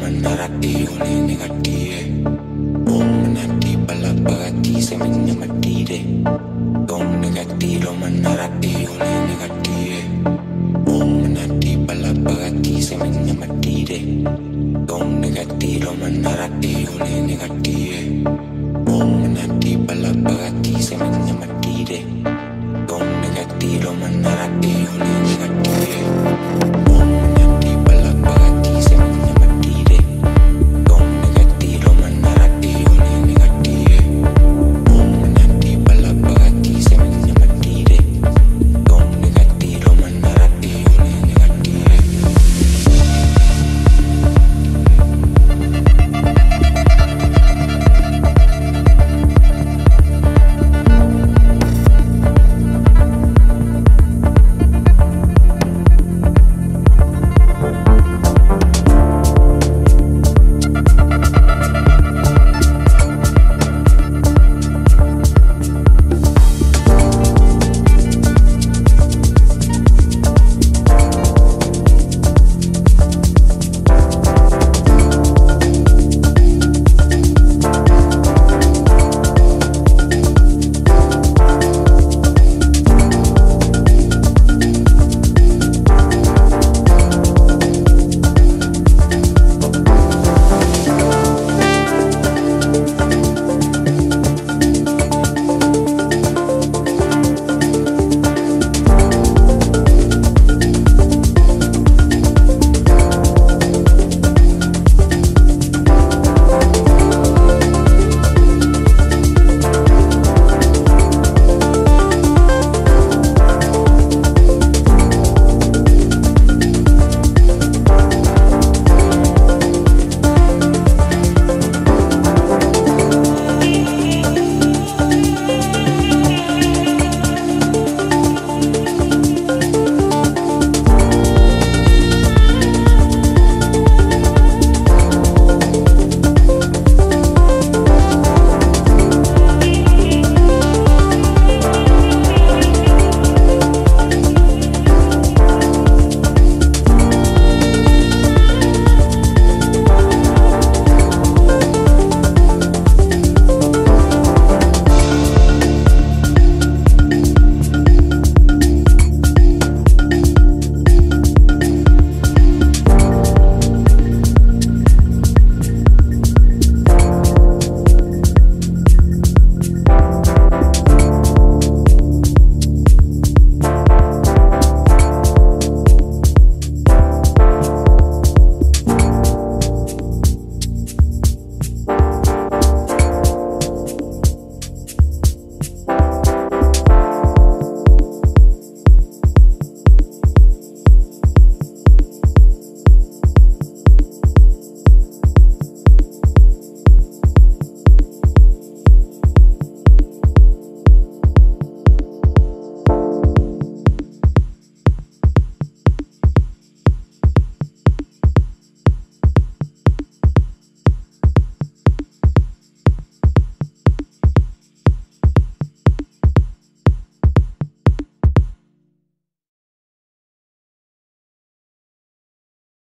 Om Dong negatiro manarati ole negatie Om nati palapagati se minne matire Dong negatiro manarati ole negatie Om nati palapagati se minne matire Dong negatiro manarati ole negatie